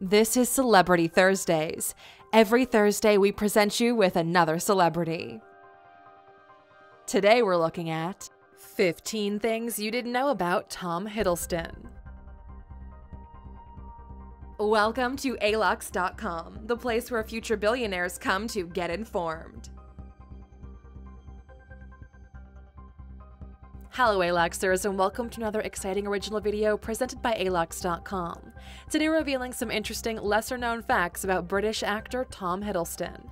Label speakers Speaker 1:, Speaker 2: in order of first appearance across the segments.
Speaker 1: This is Celebrity Thursdays. Every Thursday, we present you with another celebrity. Today, we're looking at 15 things you didn't know about Tom Hiddleston. Welcome to alux.com, the place where future billionaires come to get informed. Hello Aluxers and welcome to another exciting original video presented by alux.com. Today revealing some interesting lesser known facts about British actor Tom Hiddleston.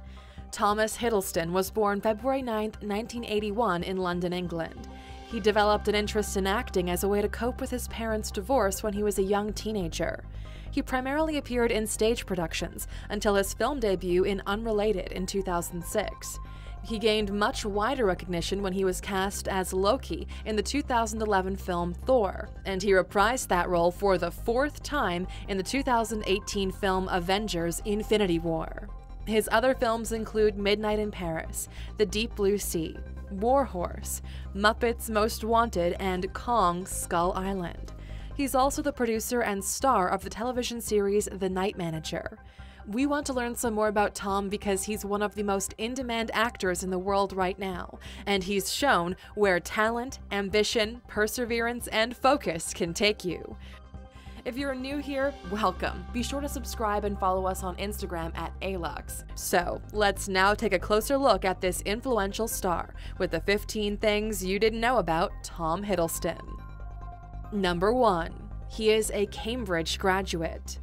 Speaker 1: Thomas Hiddleston was born February 9, 1981 in London, England. He developed an interest in acting as a way to cope with his parents' divorce when he was a young teenager. He primarily appeared in stage productions until his film debut in Unrelated in 2006. He gained much wider recognition when he was cast as Loki in the 2011 film Thor, and he reprised that role for the fourth time in the 2018 film Avengers Infinity War. His other films include Midnight in Paris, The Deep Blue Sea, Warhorse, Muppets Most Wanted, and Kong Skull Island. He's also the producer and star of the television series The Night Manager. We want to learn some more about Tom because he's one of the most in demand actors in the world right now, and he's shown where talent, ambition, perseverance, and focus can take you. If you're new here, welcome. Be sure to subscribe and follow us on Instagram at Alux. So, let's now take a closer look at this influential star with the 15 things you didn't know about Tom Hiddleston. Number 1. He is a Cambridge graduate.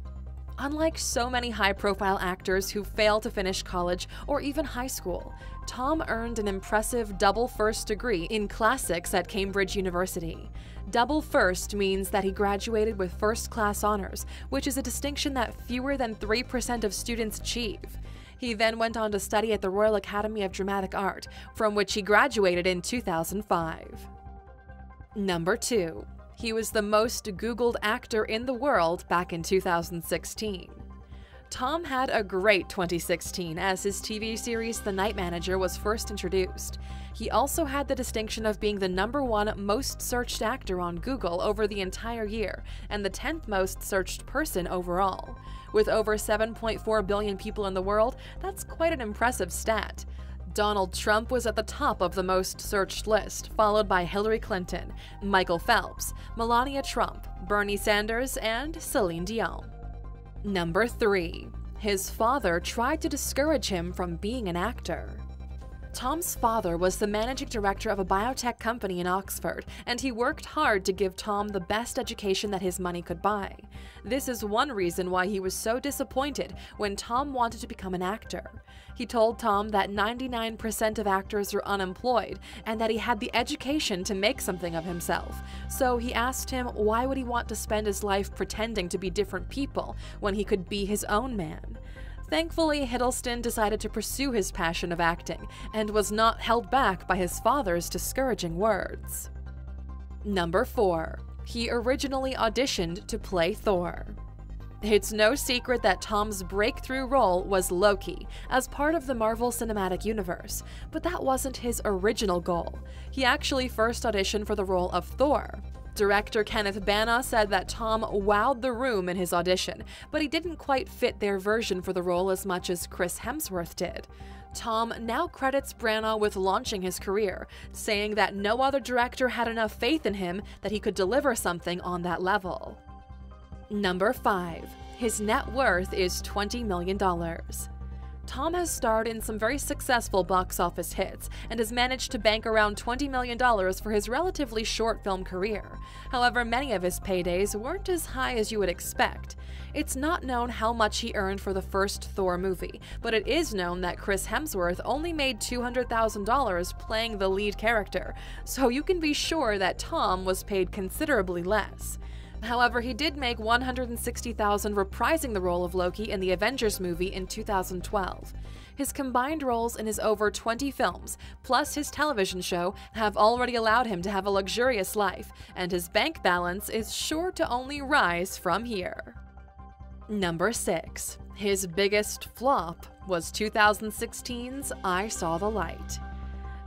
Speaker 1: Unlike so many high profile actors who fail to finish college or even high school, Tom earned an impressive double first degree in classics at Cambridge University. Double first means that he graduated with first class honors, which is a distinction that fewer than 3% of students achieve. He then went on to study at the Royal Academy of Dramatic Art, from which he graduated in 2005. Number 2. He was the most Googled actor in the world back in 2016. Tom had a great 2016 as his TV series The Night Manager was first introduced. He also had the distinction of being the number one most searched actor on Google over the entire year and the 10th most searched person overall. With over 7.4 billion people in the world, that's quite an impressive stat. Donald Trump was at the top of the most searched list, followed by Hillary Clinton, Michael Phelps, Melania Trump, Bernie Sanders, and Celine Dion. Number 3. His father tried to discourage him from being an actor. Tom's father was the managing director of a biotech company in Oxford, and he worked hard to give Tom the best education that his money could buy. This is one reason why he was so disappointed when Tom wanted to become an actor. He told Tom that 99% of actors are unemployed and that he had the education to make something of himself. So he asked him why would he want to spend his life pretending to be different people when he could be his own man. Thankfully, Hiddleston decided to pursue his passion of acting and was not held back by his father's discouraging words. Number 4. He originally auditioned to play Thor. It's no secret that Tom's breakthrough role was Loki, as part of the Marvel Cinematic Universe, but that wasn't his original goal. He actually first auditioned for the role of Thor. Director Kenneth Branagh said that Tom wowed the room in his audition, but he didn't quite fit their version for the role as much as Chris Hemsworth did. Tom now credits Branagh with launching his career, saying that no other director had enough faith in him that he could deliver something on that level. Number 5. His net worth is $20 million. Tom has starred in some very successful box office hits and has managed to bank around $20 million for his relatively short film career. However, many of his paydays weren't as high as you would expect. It's not known how much he earned for the first Thor movie, but it is known that Chris Hemsworth only made $200,000 playing the lead character, so you can be sure that Tom was paid considerably less. However, he did make 160,000 reprising the role of Loki in the Avengers movie in 2012. His combined roles in his over 20 films, plus his television show, have already allowed him to have a luxurious life, and his bank balance is sure to only rise from here. Number 6. His biggest flop was 2016's I Saw the Light.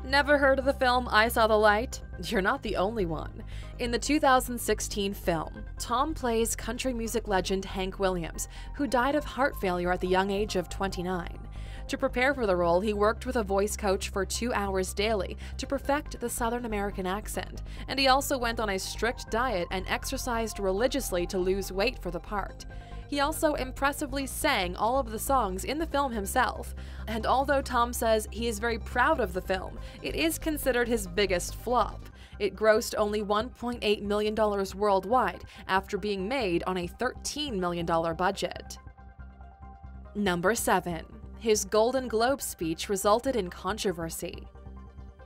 Speaker 1: Never heard of the film I Saw the Light? You're not the only one. In the 2016 film, Tom plays country music legend Hank Williams, who died of heart failure at the young age of 29. To prepare for the role, he worked with a voice coach for two hours daily to perfect the Southern American accent, and he also went on a strict diet and exercised religiously to lose weight for the part. He also impressively sang all of the songs in the film himself. And although Tom says he is very proud of the film, it is considered his biggest flop. It grossed only $1.8 million worldwide after being made on a $13 million budget. Number 7 his Golden Globe speech resulted in controversy.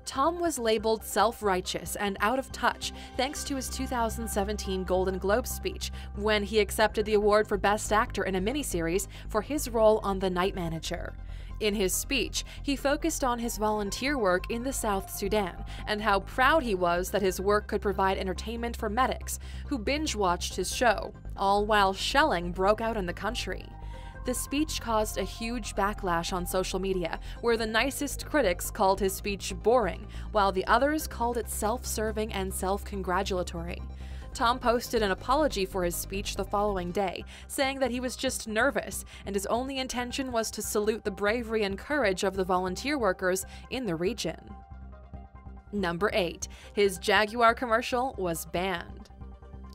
Speaker 1: Tom was labeled self righteous and out of touch thanks to his 2017 Golden Globe speech when he accepted the award for Best Actor in a miniseries for his role on The Night Manager. In his speech, he focused on his volunteer work in the South Sudan and how proud he was that his work could provide entertainment for medics who binge watched his show, all while shelling broke out in the country. The speech caused a huge backlash on social media, where the nicest critics called his speech boring, while the others called it self serving and self congratulatory. Tom posted an apology for his speech the following day, saying that he was just nervous and his only intention was to salute the bravery and courage of the volunteer workers in the region. Number 8. His Jaguar commercial was banned.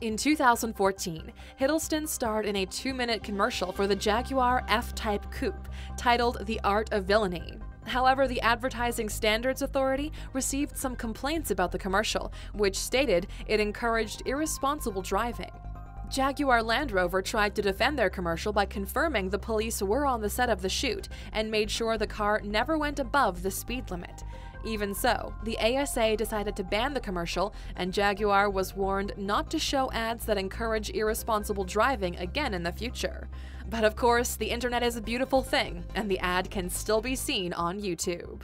Speaker 1: In 2014, Hiddleston starred in a two minute commercial for the Jaguar F Type Coupe titled The Art of Villainy. However, the Advertising Standards Authority received some complaints about the commercial, which stated it encouraged irresponsible driving. Jaguar Land Rover tried to defend their commercial by confirming the police were on the set of the shoot and made sure the car never went above the speed limit. Even so, the ASA decided to ban the commercial, and Jaguar was warned not to show ads that encourage irresponsible driving again in the future. But of course, the internet is a beautiful thing, and the ad can still be seen on YouTube.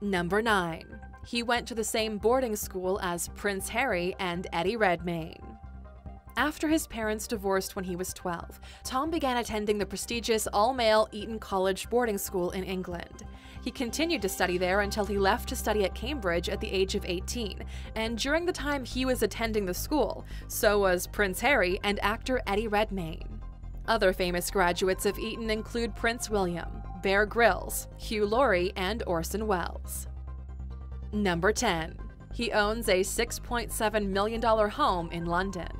Speaker 1: Number 9. He went to the same boarding school as Prince Harry and Eddie Redmayne. After his parents divorced when he was 12, Tom began attending the prestigious all male Eton College boarding school in England. He continued to study there until he left to study at Cambridge at the age of 18, and during the time he was attending the school, so was Prince Harry and actor Eddie Redmayne. Other famous graduates of Eton include Prince William, Bear Grylls, Hugh Laurie, and Orson Welles. Number 10. He owns a $6.7 million home in London.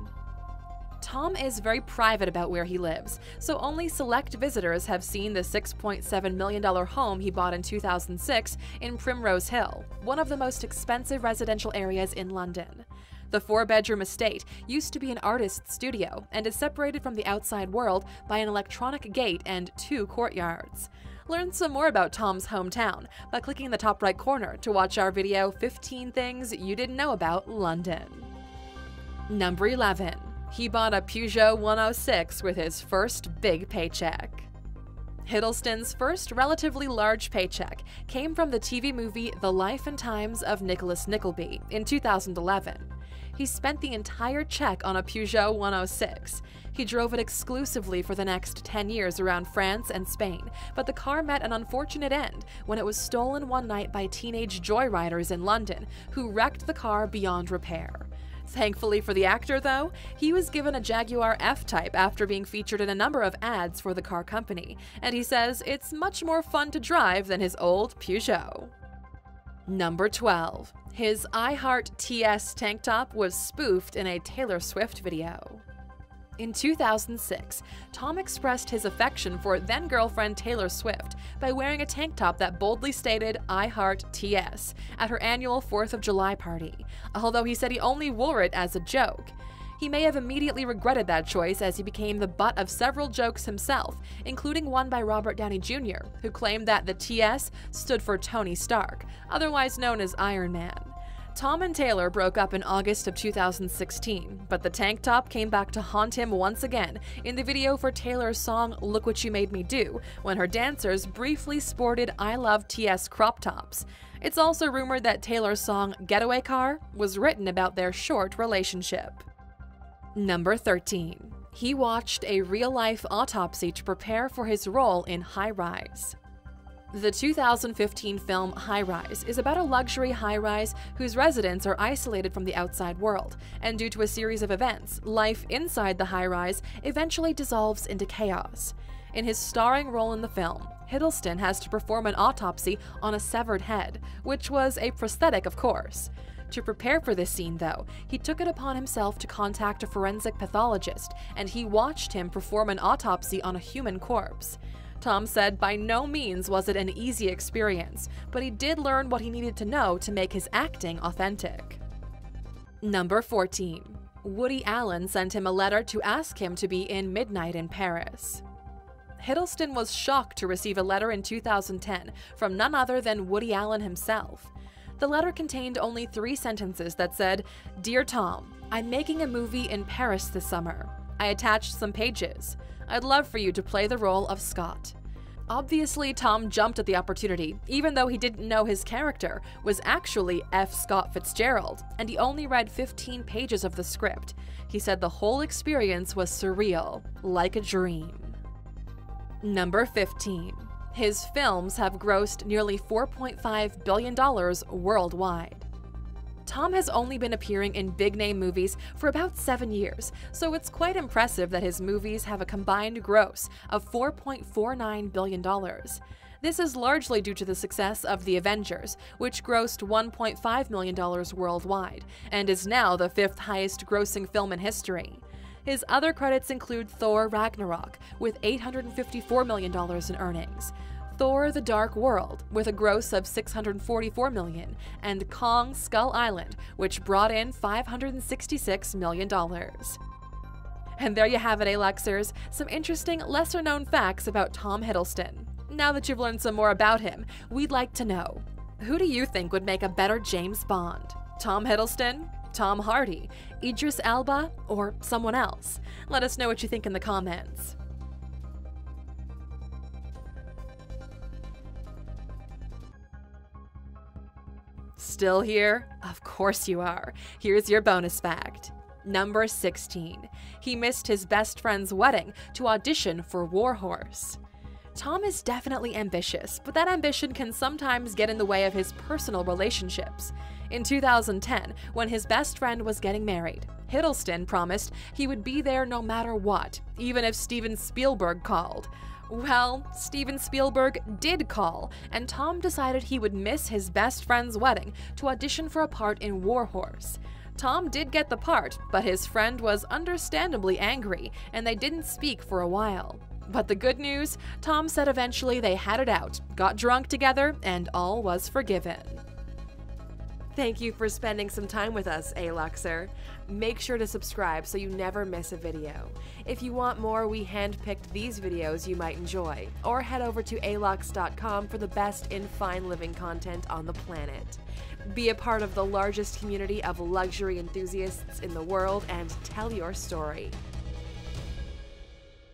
Speaker 1: Tom is very private about where he lives, so only select visitors have seen the $6.7 million home he bought in 2006 in Primrose Hill, one of the most expensive residential areas in London. The four bedroom estate used to be an artist's studio and is separated from the outside world by an electronic gate and two courtyards. Learn some more about Tom's hometown by clicking the top right corner to watch our video 15 Things You Didn't Know About London. Number 11. He bought a Peugeot 106 with his first big paycheck. Hiddleston's first relatively large paycheck came from the TV movie The Life and Times of Nicholas Nickleby in 2011. He spent the entire check on a Peugeot 106. He drove it exclusively for the next 10 years around France and Spain, but the car met an unfortunate end when it was stolen one night by teenage joyriders in London who wrecked the car beyond repair. Thankfully for the actor, though, he was given a Jaguar F-Type after being featured in a number of ads for the car company, and he says it's much more fun to drive than his old Peugeot. Number 12. His I Heart TS tank top was spoofed in a Taylor Swift video. In 2006, Tom expressed his affection for then girlfriend Taylor Swift by wearing a tank top that boldly stated, I heart TS, at her annual 4th of July party, although he said he only wore it as a joke. He may have immediately regretted that choice as he became the butt of several jokes himself, including one by Robert Downey Jr., who claimed that the TS stood for Tony Stark, otherwise known as Iron Man. Tom and Taylor broke up in August of 2016, but the tank top came back to haunt him once again in the video for Taylor's song Look What You Made Me Do, when her dancers briefly sported I Love TS crop tops. It's also rumored that Taylor's song Getaway Car was written about their short relationship. Number 13. He watched a real life autopsy to prepare for his role in High Rise. The 2015 film High Rise is about a luxury high rise whose residents are isolated from the outside world, and due to a series of events, life inside the high rise eventually dissolves into chaos. In his starring role in the film, Hiddleston has to perform an autopsy on a severed head, which was a prosthetic, of course. To prepare for this scene, though, he took it upon himself to contact a forensic pathologist, and he watched him perform an autopsy on a human corpse. Tom said by no means was it an easy experience, but he did learn what he needed to know to make his acting authentic. Number 14. Woody Allen sent him a letter to ask him to be in Midnight in Paris. Hiddleston was shocked to receive a letter in 2010 from none other than Woody Allen himself. The letter contained only three sentences that said, Dear Tom, I'm making a movie in Paris this summer. I attached some pages. I'd love for you to play the role of Scott. Obviously, Tom jumped at the opportunity, even though he didn't know his character was actually F. Scott Fitzgerald, and he only read 15 pages of the script. He said the whole experience was surreal, like a dream. Number 15. His films have grossed nearly $4.5 billion worldwide. Tom has only been appearing in big name movies for about seven years, so it's quite impressive that his movies have a combined gross of $4.49 billion. This is largely due to the success of The Avengers, which grossed $1.5 million worldwide and is now the fifth highest grossing film in history. His other credits include Thor Ragnarok, with $854 million in earnings, Thor the Dark World with a gross of 644 million, and Kong Skull Island, which brought in 566 million dollars. And there you have it, Aluxers, some interesting lesser known facts about Tom Hiddleston. Now that you've learned some more about him, we'd like to know, who do you think would make a better James Bond? Tom Hiddleston? Tom Hardy? Idris Elba? Or someone else? Let us know what you think in the comments. Still here? Of course you are. Here's your bonus fact. Number 16. He missed his best friend's wedding to audition for Warhorse. Tom is definitely ambitious, but that ambition can sometimes get in the way of his personal relationships. In 2010, when his best friend was getting married, Hiddleston promised he would be there no matter what, even if Steven Spielberg called. Well, Steven Spielberg did call, and Tom decided he would miss his best friend's wedding to audition for a part in Warhorse. Tom did get the part, but his friend was understandably angry, and they didn't speak for a while. But the good news Tom said eventually they had it out, got drunk together, and all was forgiven. Thank you for spending some time with us, Aluxer. Make sure to subscribe so you never miss a video. If you want more, we handpicked these videos you might enjoy, or head over to alux.com for the best in fine living content on the planet. Be a part of the largest community of luxury enthusiasts in the world and tell your story.